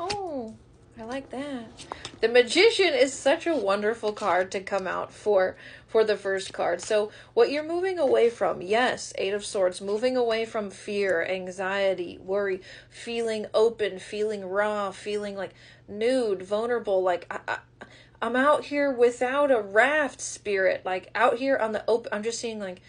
Oh, I like that. The magician is such a wonderful card to come out for for the first card. So, what you're moving away from, yes, 8 of swords, moving away from fear, anxiety, worry, feeling open, feeling raw, feeling like nude, vulnerable, like I, I I'm out here without a raft spirit, like out here on the open. I'm just seeing like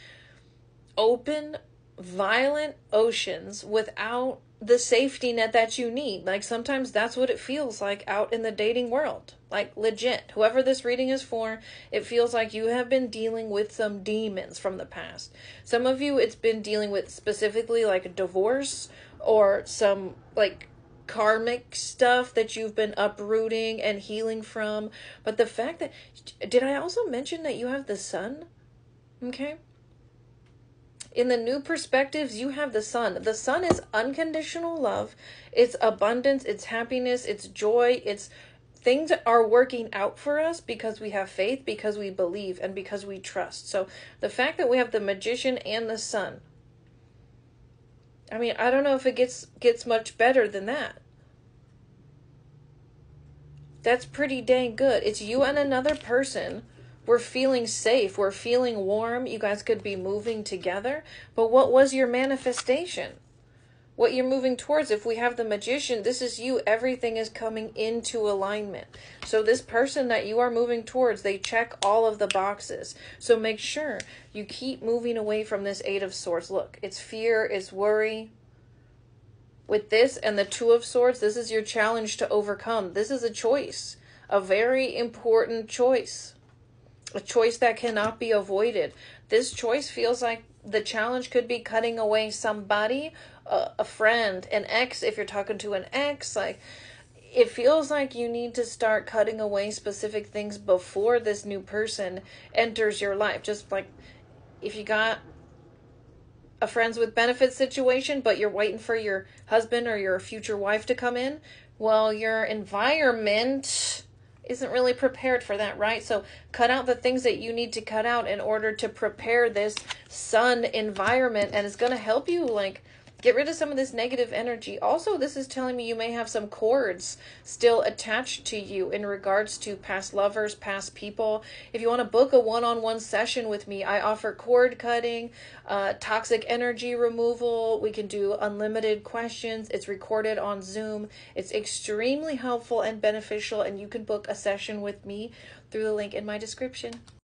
open, violent oceans without the safety net that you need. Like sometimes that's what it feels like out in the dating world. Like legit. Whoever this reading is for, it feels like you have been dealing with some demons from the past. Some of you it's been dealing with specifically like a divorce or some like karmic stuff that you've been uprooting and healing from. But the fact that did I also mention that you have the sun? Okay? In the new perspectives, you have the sun. The sun is unconditional love, it's abundance, it's happiness, it's joy, it's things are working out for us because we have faith, because we believe, and because we trust. So the fact that we have the magician and the sun. I mean, I don't know if it gets gets much better than that. That's pretty dang good. It's you and another person we're feeling safe. We're feeling warm. You guys could be moving together. But what was your manifestation? What you're moving towards, if we have the magician, this is you. Everything is coming into alignment. So, this person that you are moving towards, they check all of the boxes. So, make sure you keep moving away from this Eight of Swords. Look, it's fear, it's worry, with this and the Two of Swords, this is your challenge to overcome. This is a choice, a very important choice a choice that cannot be avoided. This choice feels like the challenge could be cutting away somebody, a, a friend, an ex, if you're talking to an ex, like it feels like you need to start cutting away specific things before this new person enters your life. Just like if you got a friends with benefits situation, but you're waiting for your husband or your future wife to come in, well, your environment isn't really prepared for that, right? So cut out the things that you need to cut out in order to prepare this sun environment and it's going to help you like Get rid of some of this negative energy. Also, this is telling me you may have some cords still attached to you in regards to past lovers, past people. If you want to book a one on one session with me, I offer cord cutting, uh, toxic energy removal. We can do unlimited questions. It's recorded on Zoom. It's extremely helpful and beneficial, and you can book a session with me through the link in my description.